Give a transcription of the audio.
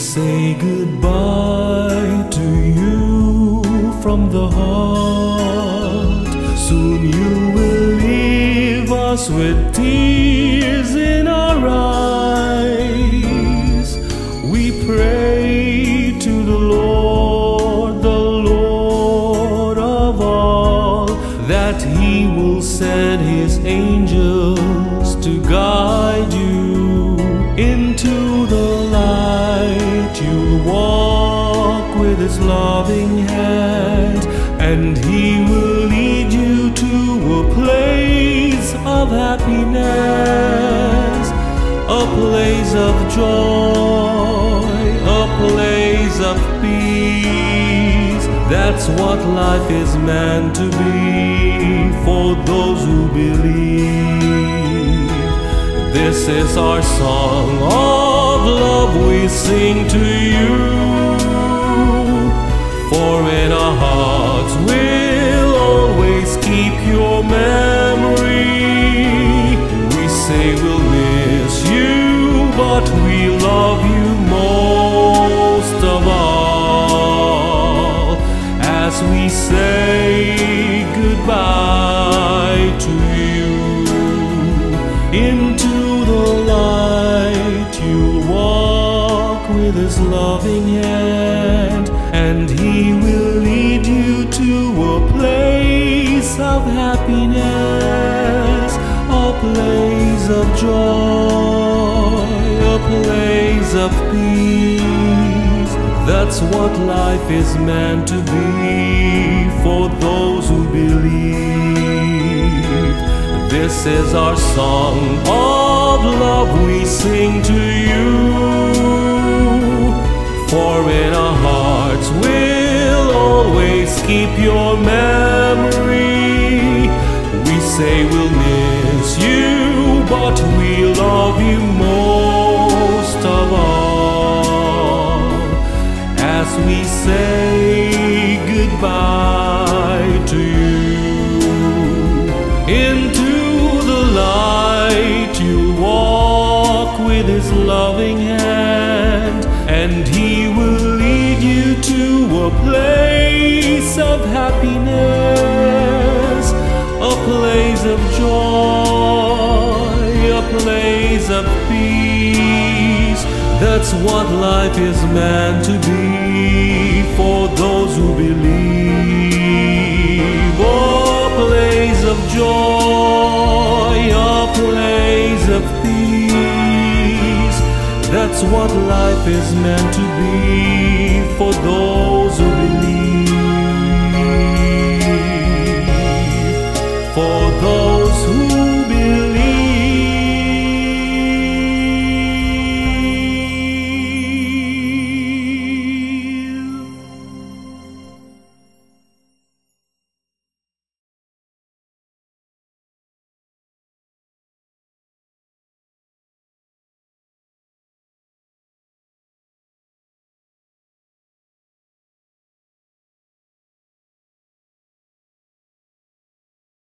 say goodbye to you from the heart. Soon you will leave us with tears in our eyes. We pray to the Lord, the Lord of all, that He will send His angels to guide His loving hand, and He will lead you to a place of happiness, a place of joy, a place of peace. That's what life is meant to be for those who believe. This is our song of love we sing to you. Love you most of all. As we say goodbye to you into the light, you'll walk with his loving hand, and he will lead you to a place of happiness, a place of joy, of peace. That's what life is meant to be for those who believe. This is our song of love we sing to you. For in our hearts we'll always keep your memory. We say we'll miss you, but we love you most of all. As we say goodbye to you into the light you'll walk with his loving hand and he will lead you to a place of happiness a place of joy a place of peace that's what life is meant to be for those who believe oh place of joy, a place of peace. That's what life is meant to be